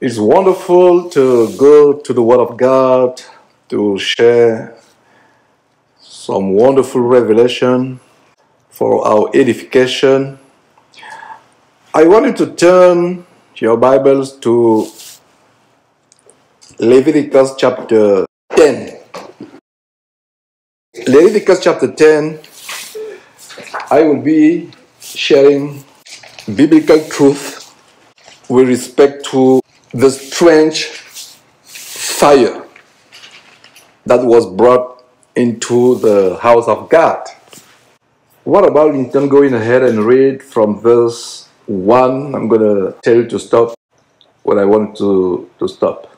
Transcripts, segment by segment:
It's wonderful to go to the Word of God to share some wonderful revelation for our edification. I want you to turn your Bibles to Leviticus chapter 10. Leviticus chapter 10, I will be sharing biblical truth with respect to the strange fire that was brought into the house of God. What about Linton going ahead and read from verse 1? I'm going to tell you to stop when I want to, to stop.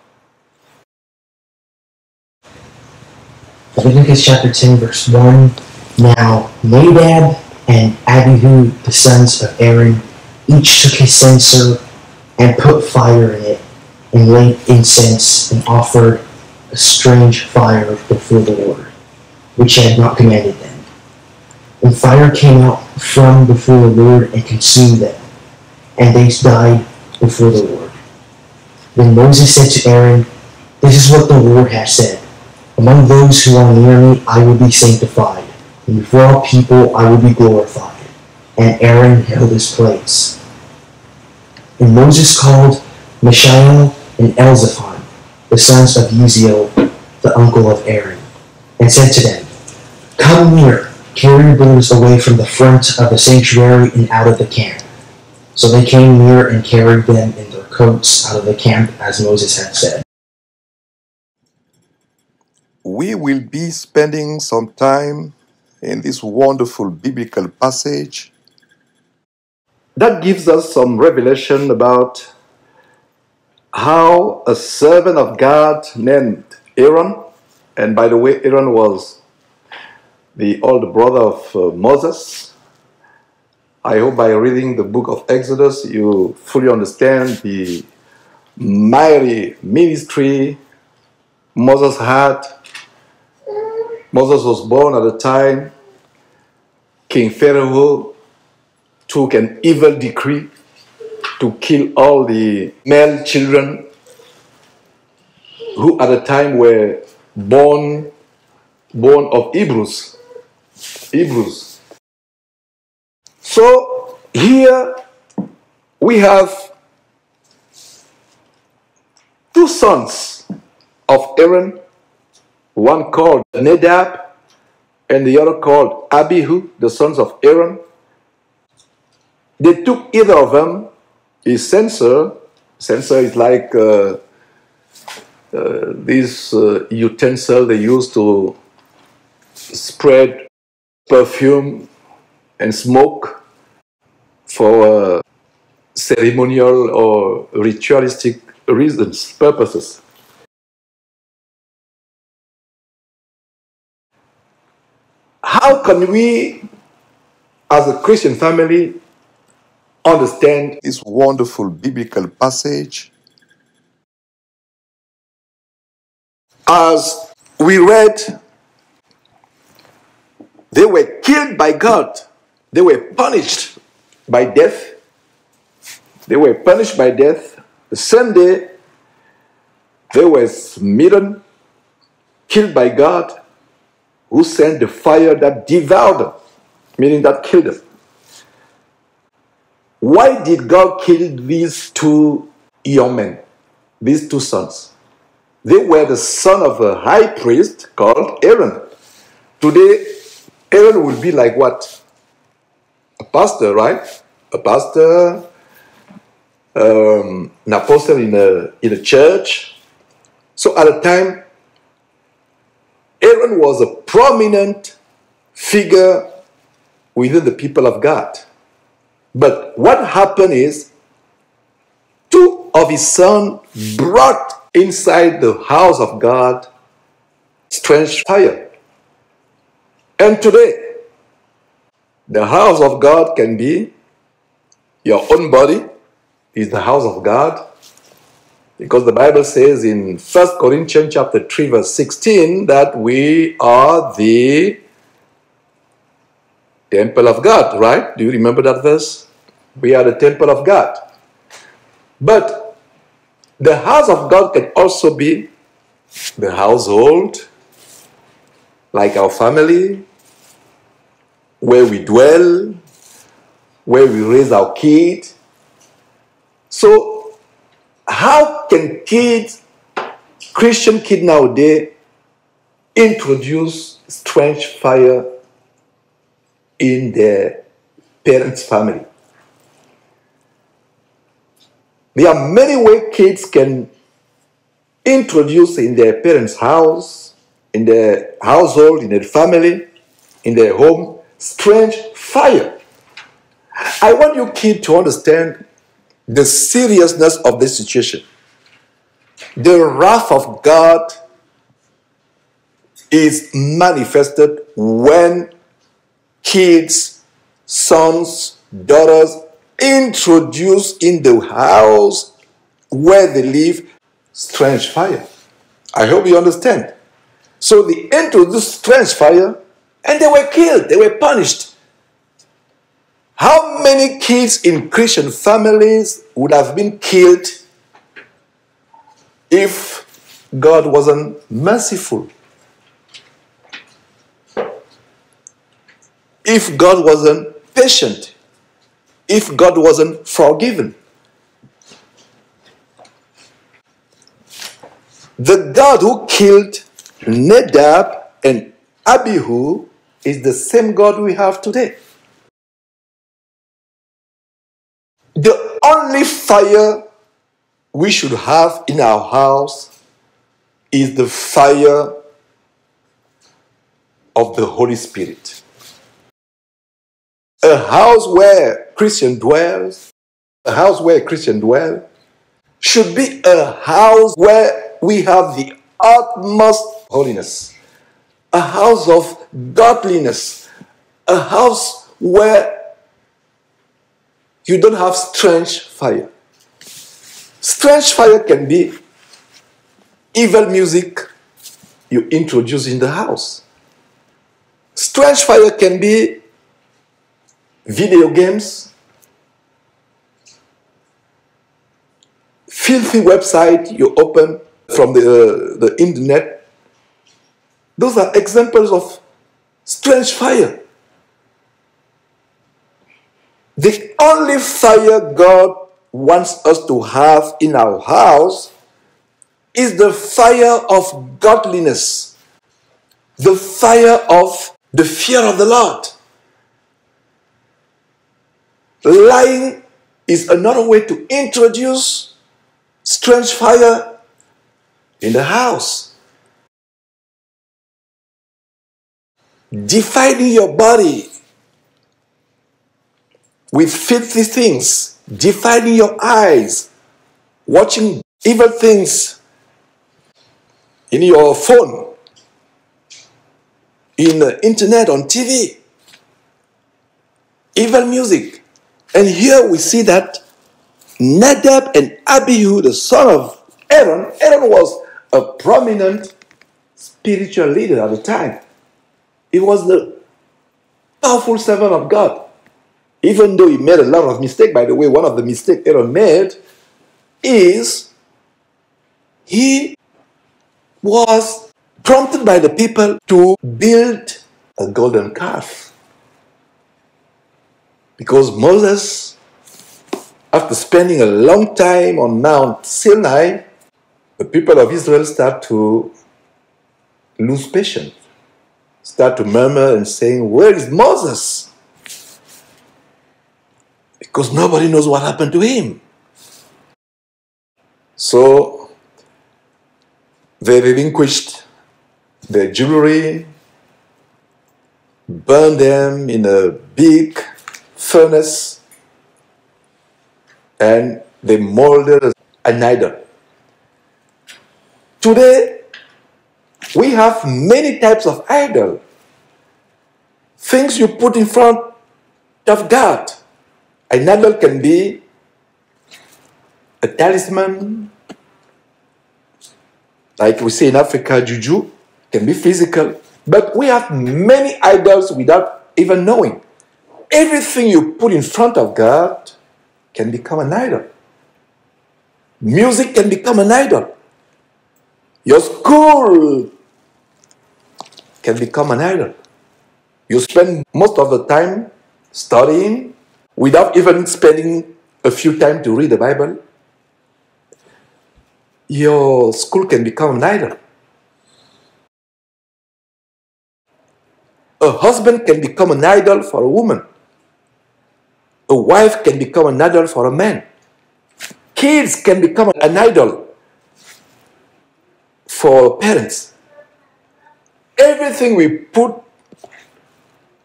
Leviticus chapter 10, verse 1. Now Nadab and Abihu, the sons of Aaron, each took his censer and put fire in it, and laid incense, and offered a strange fire before the Lord, which he had not commanded them. And fire came out from before the Lord and consumed them, and they died before the Lord. Then Moses said to Aaron, This is what the Lord has said. Among those who are near me I will be sanctified, and before all people I will be glorified. And Aaron held his place. And Moses called Mishael and Elzaphan, the sons of Uzziel, the uncle of Aaron, and said to them, Come near, carry your brothers away from the front of the sanctuary and out of the camp. So they came near and carried them in their coats out of the camp, as Moses had said. We will be spending some time in this wonderful biblical passage that gives us some revelation about how a servant of God named Aaron, and by the way, Aaron was the older brother of uh, Moses. I hope by reading the book of Exodus, you fully understand the mighty ministry Moses had. Moses was born at a time King Pharaoh took an evil decree to kill all the male children who at the time were born born of Hebrews. Hebrews. So here we have two sons of Aaron, one called Nadab and the other called Abihu, the sons of Aaron. They took either of them his censer. Censer is like uh, uh, this uh, utensil they use to spread perfume and smoke for uh, ceremonial or ritualistic reasons, purposes. How can we, as a Christian family, understand this wonderful biblical passage? As we read, they were killed by God, they were punished by death. They were punished by death. The same day, they were smitten, killed by God, who sent the fire that devoured them, meaning that killed them. Why did God kill these two young men, these two sons? They were the son of a high priest called Aaron. Today, Aaron will be like what? A pastor, right? A pastor, um, an apostle in a, in a church. So at the time, Aaron was a prominent figure within the people of God. But what happened is two of his sons brought inside the house of God strange fire. And today, the house of God can be your own body, is the house of God. Because the Bible says in 1 Corinthians chapter 3, verse 16, that we are the temple of God, right? Do you remember that verse? We are the temple of God. But The house of God can also be the household, like our family, where we dwell, where we raise our kids. So, how can kids, Christian kids nowadays, introduce strange fire in their parents' family? There are many ways kids can introduce in their parents' house, in their household, in their family, in their home, strange fire. I want you kids to understand the seriousness of this situation. The wrath of God is manifested when kids, sons, daughters introduce in the house where they live strange fire. I hope you understand. So they introduced strange fire and they were killed, they were punished. How many kids in Christian families would have been killed if God wasn't merciful? If God wasn't patient? If God wasn't forgiven? The God who killed Nadab and Abihu is the same God we have today. The only fire we should have in our house is the fire of the Holy Spirit. A house where Christian dwells, a house where Christian dwells, should be a house where we have the utmost holiness, a house of godliness, a house where you don't have strange fire. Strange fire can be evil music you introduce in the house. Strange fire can be video games, filthy website you open from the, uh, the internet. Those are examples of strange fire. The only fire God wants us to have in our house is the fire of godliness, the fire of the fear of the Lord. Lying is another way to introduce strange fire in the house. Defiling your body with filthy things, defiling your eyes, watching evil things in your phone, in the internet, on TV, evil music. And here we see that Nadab and Abihu, the son of Aaron, Aaron was a prominent spiritual leader at the time. He was the powerful servant of God. Even though he made a lot of mistakes, by the way, one of the mistakes Aaron made is he was prompted by the people to build a golden calf. Because Moses, after spending a long time on Mount Sinai, the people of Israel start to lose patience, start to murmur and saying, Where is Moses? Because nobody knows what happened to him. So they relinquished their jewelry, burned them in a big furnace, and they molded an idol. Today, we have many types of idol. Things you put in front of God. An idol can be a talisman, like we say in Africa, juju, can be physical. But we have many idols without even knowing. Everything you put in front of God can become an idol. Music can become an idol. Your school can become an idol. You spend most of the time studying without even spending a few time to read the Bible. Your school can become an idol. A husband can become an idol for a woman. A wife can become an idol for a man. Kids can become an idol for parents. Everything we put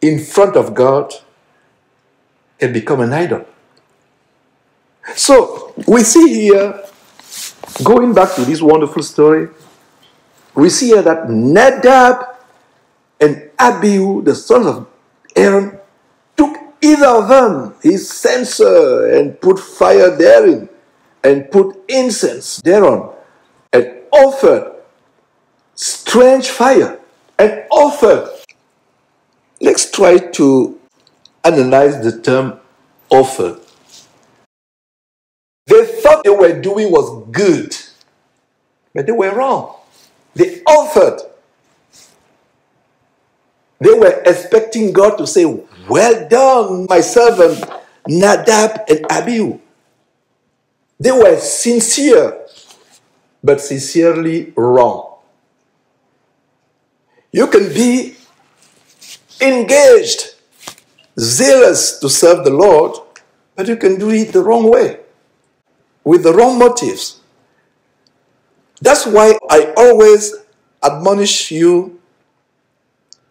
in front of God can become an idol. So we see here, going back to this wonderful story, we see here that Nadab and Abihu, the sons of Aaron, either of them, his censer, and put fire therein, and put incense thereon, and offered strange fire, and offered. Let's try to analyze the term offered. They thought they were doing was good, but they were wrong. They offered they were expecting God to say, Well done, my servant Nadab and Abihu. They were sincere, but sincerely wrong. You can be engaged, zealous to serve the Lord, but you can do it the wrong way, with the wrong motives. That's why I always admonish you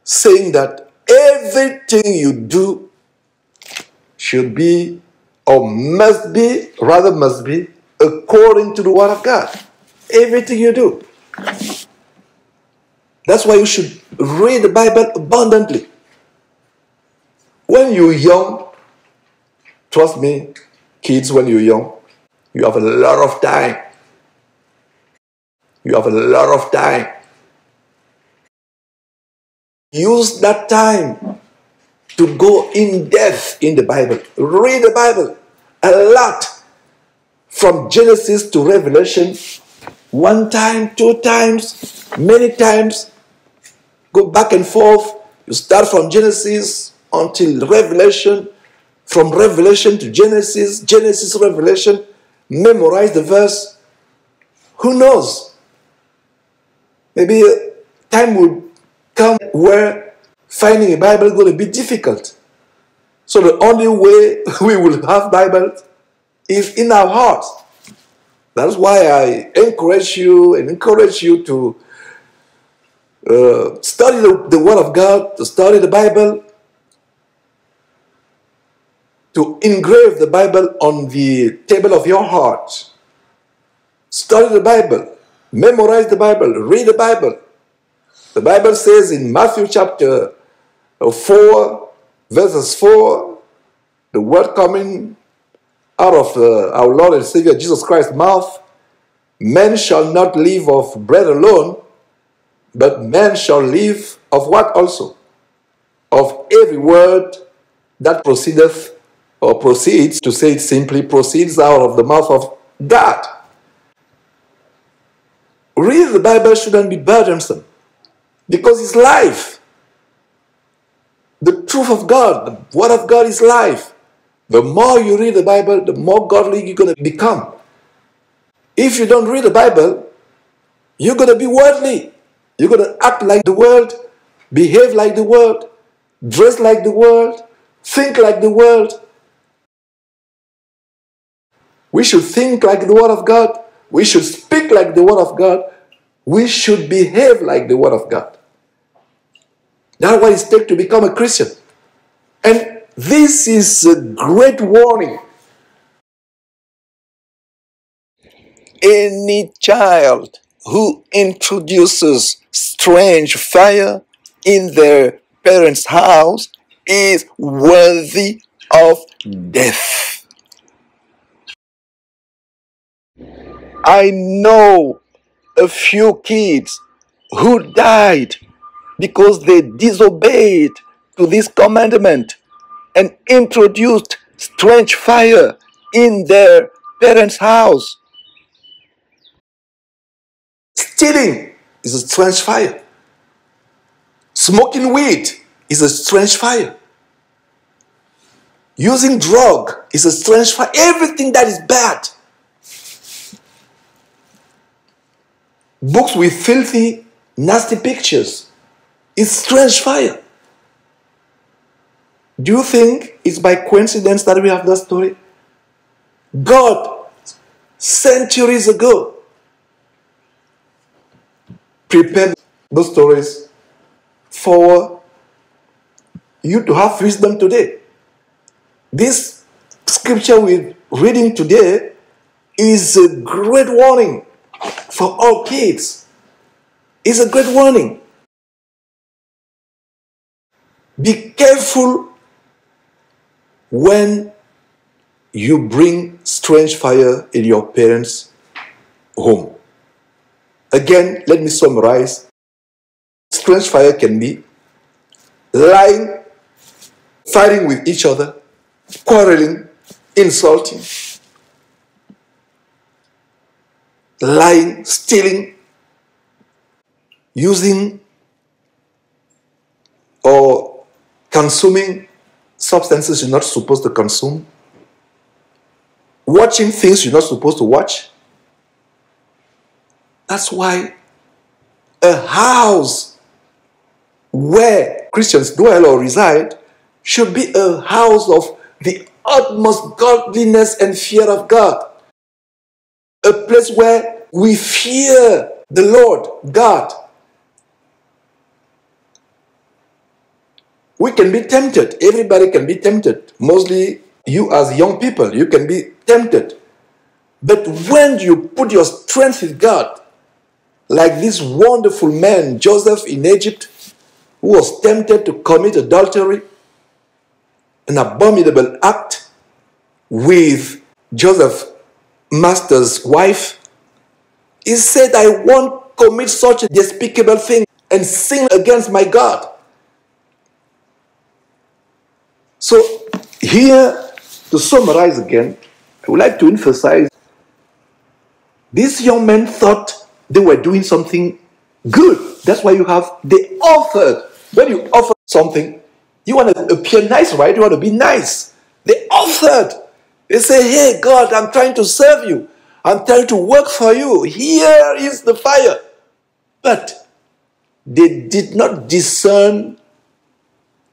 saying that everything you do should be or must be, rather must be, according to the Word of God. Everything you do. That's why you should read the Bible abundantly. When you're young, trust me, kids, when you're young, you have a lot of time. You have a lot of time Use that time to go in depth in the Bible. Read the Bible a lot from Genesis to Revelation. One time, two times, many times. Go back and forth. You start from Genesis until Revelation, from Revelation to Genesis, Genesis, Revelation. Memorize the verse. Who knows? Maybe time will come where finding a Bible going to be difficult. So the only way we will have Bible is in our hearts. That's why I encourage you and encourage you to uh, study the, the Word of God, to study the Bible, to engrave the Bible on the table of your heart. Study the Bible, memorize the Bible, read the Bible. The Bible says in Matthew chapter 4, verses 4, the word coming out of uh, our Lord and Savior Jesus Christ's mouth, men shall not live of bread alone, but men shall live of what also? Of every word that proceedeth or proceeds, to say it simply, proceeds out of the mouth of God. Read the Bible shouldn't be burdensome. Because it's life. The truth of God, the Word of God is life. The more you read the Bible, the more godly you're going to become. If you don't read the Bible, you're going to be worldly. You're going to act like the world, behave like the world, dress like the world, think like the world. We should think like the Word of God. We should speak like the Word of God. We should behave like the Word of God. That's what it takes to become a Christian. And this is a great warning. Any child who introduces strange fire in their parents' house is worthy of death. I know a few kids who died because they disobeyed to this commandment and introduced strange fire in their parents' house. Stealing is a strange fire. Smoking weed is a strange fire. Using drug is a strange fire. Everything that is bad. Books with filthy, nasty pictures. It's strange fire. Do you think it's by coincidence that we have that story? God, centuries ago, prepared those stories for you to have wisdom today. This scripture we're reading today is a great warning for all kids. It's a great warning. Be careful when you bring strange fire in your parents' home. Again, let me summarize. Strange fire can be lying, fighting with each other, quarreling, insulting, lying, stealing, using or consuming substances you're not supposed to consume, watching things you're not supposed to watch. That's why a house where Christians dwell or reside should be a house of the utmost godliness and fear of God. A place where we fear the Lord God. We can be tempted. Everybody can be tempted. Mostly you, as young people, you can be tempted. But when you put your strength in God, like this wonderful man, Joseph in Egypt, who was tempted to commit adultery, an abominable act with Joseph's master's wife, he said, I won't commit such a despicable thing and sin against my God. So, here, to summarize again, I would like to emphasize these young men thought they were doing something good. That's why you have the offered. When you offer something, you want to appear nice, right? You want to be nice. They offered. They say, Hey, God, I'm trying to serve you. I'm trying to work for you. Here is the fire. But they did not discern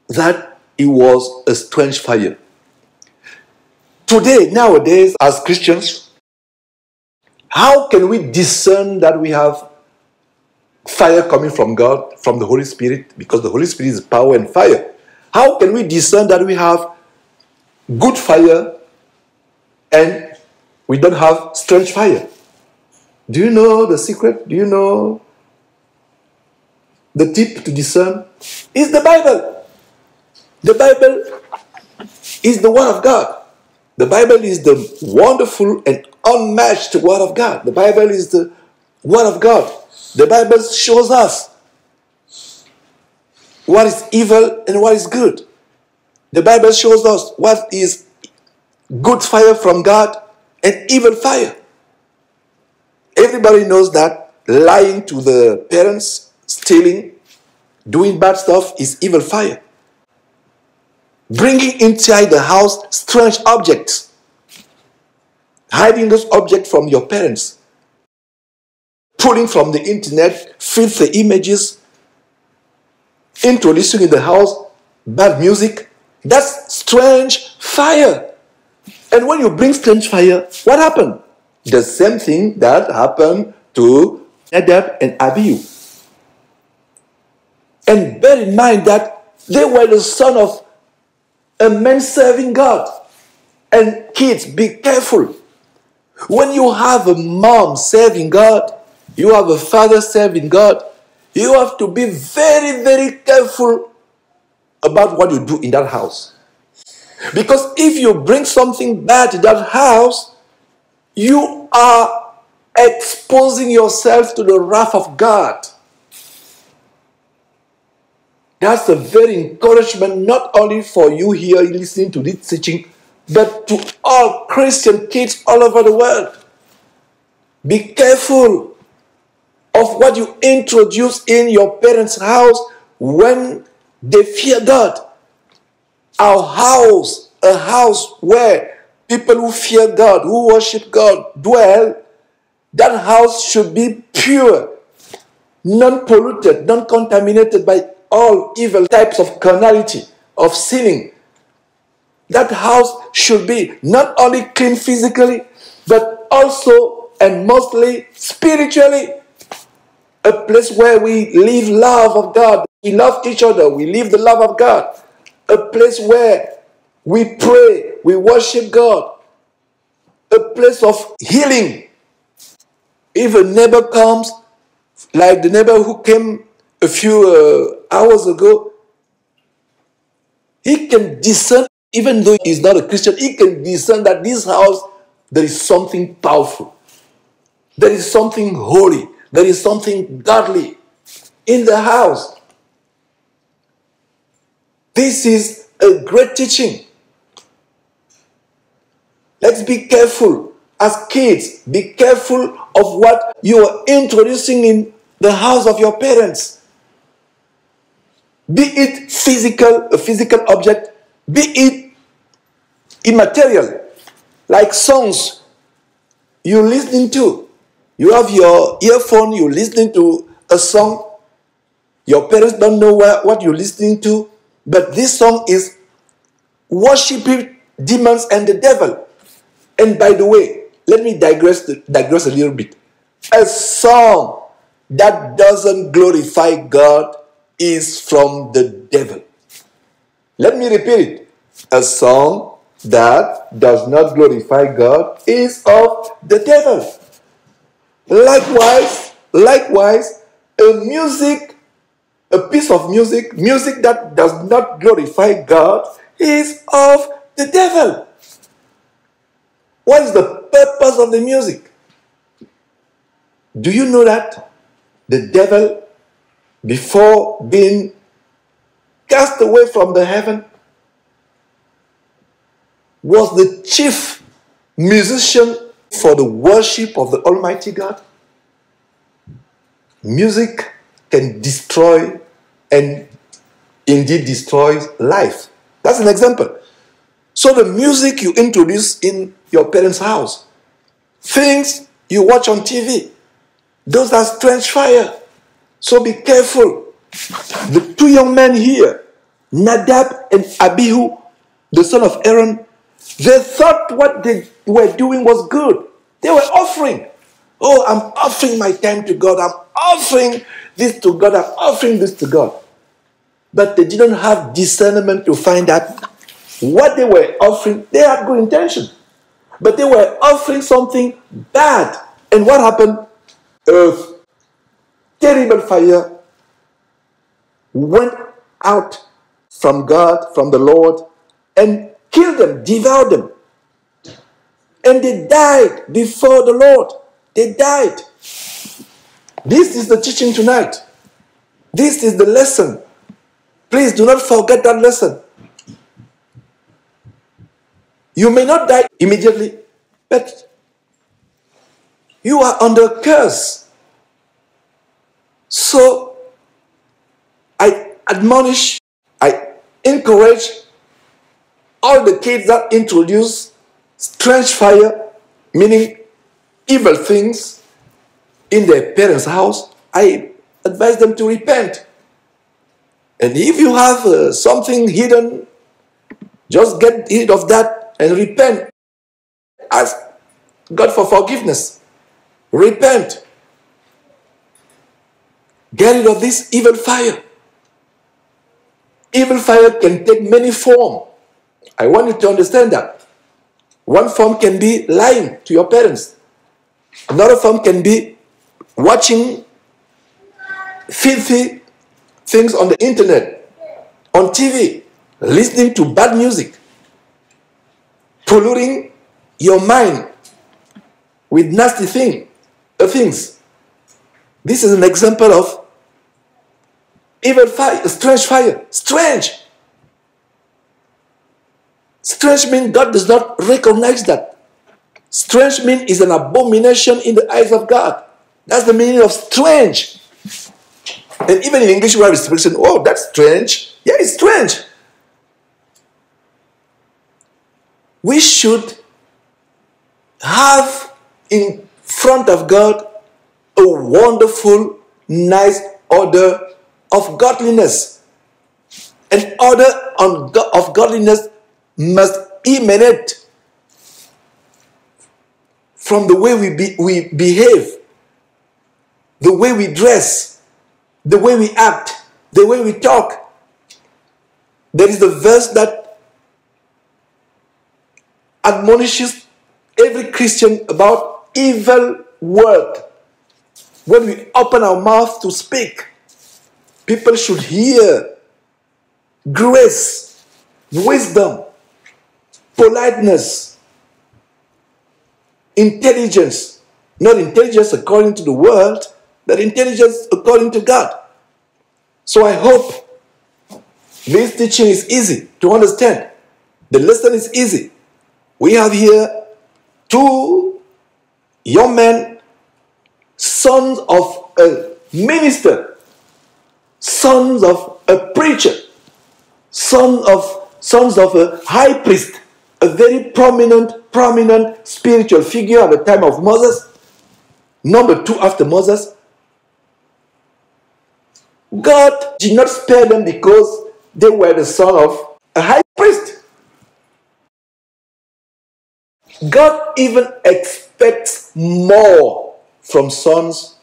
that it was a strange fire. Today, nowadays, as Christians, how can we discern that we have fire coming from God, from the Holy Spirit? Because the Holy Spirit is power and fire. How can we discern that we have good fire and we don't have strange fire? Do you know the secret? Do you know the tip to discern? Is the Bible. The Bible is the Word of God. The Bible is the wonderful and unmatched Word of God. The Bible is the Word of God. The Bible shows us what is evil and what is good. The Bible shows us what is good fire from God and evil fire. Everybody knows that lying to the parents, stealing, doing bad stuff is evil fire. Bringing inside the house strange objects, hiding those objects from your parents, pulling from the internet filthy images, introducing in the house bad music. That's strange fire. And when you bring strange fire, what happened? The same thing that happened to Nadab and Abihu. And bear in mind that they were the son of a man serving God. And kids, be careful. When you have a mom serving God, you have a father serving God, you have to be very, very careful about what you do in that house. Because if you bring something bad to that house, you are exposing yourself to the wrath of God. That's a very encouragement, not only for you here listening to this teaching, but to all Christian kids all over the world. Be careful. of what you introduce in your parents' house when they fear God. Our house, a house where people who fear God, who worship God, dwell, that house should be pure, non polluted, non contaminated by all evil types of carnality, of sinning. That house should be not only clean physically, but also and mostly spiritually. A place where we live love of God. We love each other. We live the love of God. A place where we pray, we worship God. A place of healing. If a neighbor comes, like the neighbor who came a few uh, hours ago, he can discern, even though he's not a Christian, he can discern that this house, there is something powerful. There is something holy. There is something godly in the house. This is a great teaching. Let's be careful as kids. Be careful of what you are introducing in the house of your parents. Be it physical, a physical object, be it immaterial, like songs you're listening to. You have your earphone, you're listening to a song. Your parents don't know what, you're listening to, but this song is worshiping demons and the devil. And by the way, let me digress, digress a little bit. A song that doesn't glorify God is from the devil. Let me repeat it. A song that does not glorify God is of the devil. Likewise, likewise, a music, a piece of music, music that does not glorify God is of the devil. What is the purpose of the music? Do you know that the devil, before being cast away from the heaven, was the chief musician for the worship of the Almighty God? Music can destroy and indeed destroys life. That's an example. So, the music you introduce in your parents' house, things you watch on TV, those are strange fire. So, be careful. The two young men here, Nadab and Abihu, the son of Aaron, they thought what they were doing was good. They were offering. Oh, I'm offering my time to God. I'm offering this to God. I'm offering this to God. But they didn't have discernment to find out what they were offering. They had good intention. But they were offering something bad. And what happened? A terrible fire went out from God, from the Lord, and killed them, devoured them. And they died before the Lord. They died. This is the teaching tonight. This is the lesson. Please do not forget that lesson. You may not die immediately, but you are under curse. So I admonish, I encourage all the kids that introduce strange fire, meaning evil things, in their parents' house, I advise them to repent. And if you have uh, something hidden, just get rid of that and repent. Ask God for forgiveness. Repent. Get rid of this evil fire. Evil fire can take many forms. I want you to understand that. One form can be lying to your parents. Another form can be watching filthy things on the internet, on TV, listening to bad music, polluting your mind with nasty thing, uh, things. This is an example of evil fire, strange fire, strange. Strange means God does not recognize that. Strange means is an abomination in the eyes of God. That's the meaning of strange. And even in English, we have expression, oh, that's strange. Yeah, it's strange. We should have in front of God a wonderful, nice order of godliness. An order of godliness must emanate from the way we, be, we behave, the way we dress, the way we act, the way we talk. There is a verse that admonishes every Christian about evil word. When we open our mouth to speak, people should hear grace, wisdom, politeness, intelligence. Not intelligence according to the world, but intelligence according to God. So I hope this teaching is easy to understand. The lesson is easy. We have here two young men, sons of a minister, sons of a preacher, son of sons of a high priest, a very prominent, prominent spiritual figure at the time of Moses, number two after Moses. God did not spare them because they were the son of a high priest. God even expects more from sons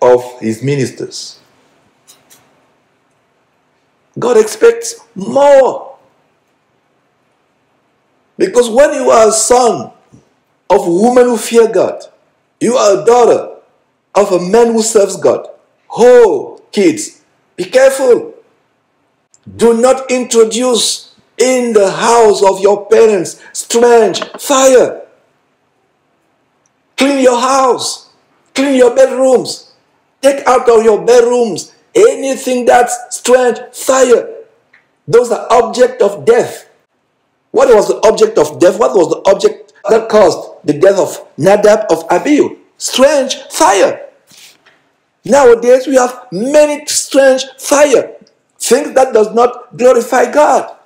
of his ministers. God expects more. Because when you are a son of a woman who fear God, you are a daughter of a man who serves God. Oh, kids, be careful. Do not introduce in the house of your parents strange fire. Clean your house. Clean your bedrooms. Take out of your bedrooms anything that's strange fire. Those are object of death. What was the object of death? What was the object that caused the death of Nadab of Abihu? Strange fire. Nowadays we have many strange fire. Things that does not glorify God.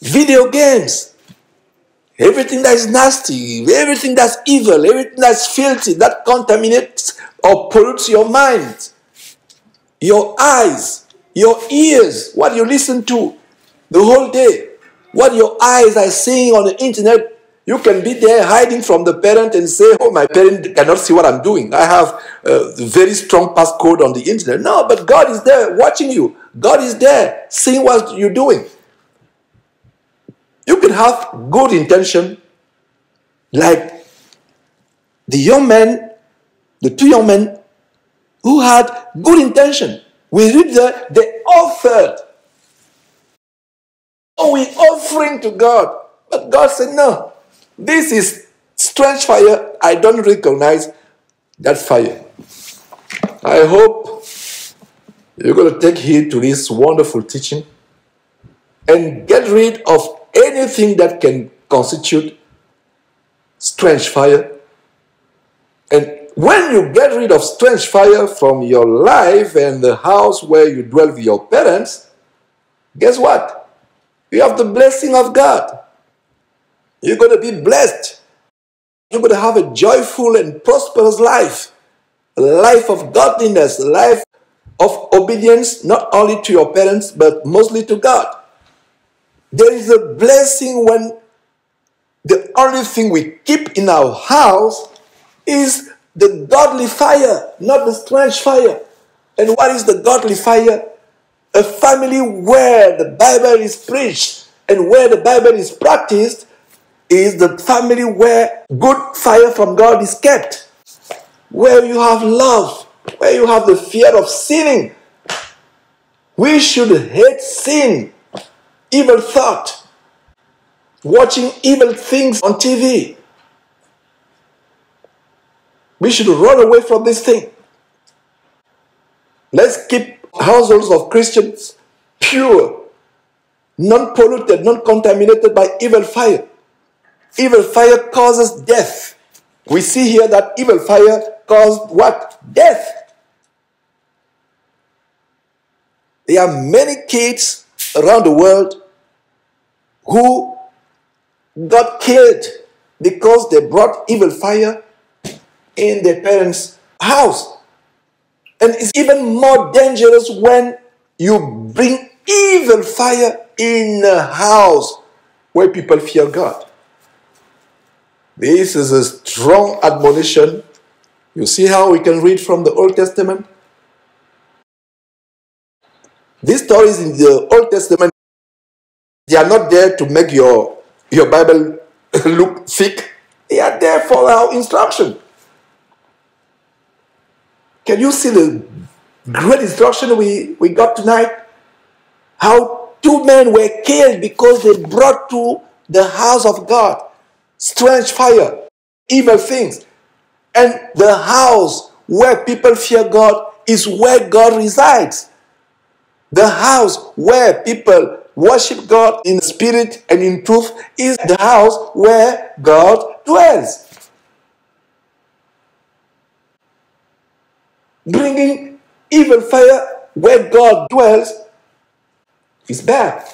Video games. Everything that is nasty, everything that's evil, everything that's filthy, that contaminates or pollutes your mind, your eyes, your ears, what you listen to the whole day, what your eyes are seeing on the internet. You can be there hiding from the parent and say, Oh, my parent cannot see what I'm doing. I have a very strong passcode on the internet. No, but God is there watching you. God is there seeing what you're doing. You can have good intention, like the young man, the two young men who had good intention. We read there, they offered. Oh, we offering to God. But God said, no, this is strange fire. I don't recognize that fire. I hope you're going to take heed to this wonderful teaching and get rid of anything that can constitute strange fire. And when you get rid of strange fire from your life and the house where you dwell with your parents, guess what? You have the blessing of God. You're going to be blessed. You're going to have a joyful and prosperous life, a life of godliness, a life of obedience, not only to your parents, but mostly to God. There is a blessing when the only thing we keep in our house is the godly fire, not the strange fire. And what is the godly fire? A family where the Bible is preached and where the Bible is practiced is the family where good fire from God is kept, where you have love, where you have the fear of sinning. We should hate sin evil thought, watching evil things on TV. We should run away from this thing. Let's keep households of Christians pure, non polluted, non contaminated by evil fire. Evil fire causes death. We see here that evil fire caused what? Death. There are many kids around the world who got killed because they brought evil fire in their parents' house. And it's even more dangerous when you bring evil fire in a house where people fear God. This is a strong admonition. You see how we can read from the Old Testament? These stories in the Old Testament, they are not there to make your, your Bible look thick. They are there for our instruction. Can you see the great instruction we, we got tonight? How two men were killed because they brought to the house of God strange fire, evil things. And the house where people fear God is where God resides. The house where people worship God in spirit and in truth is the house where God dwells. Bringing evil fire where God dwells is bad.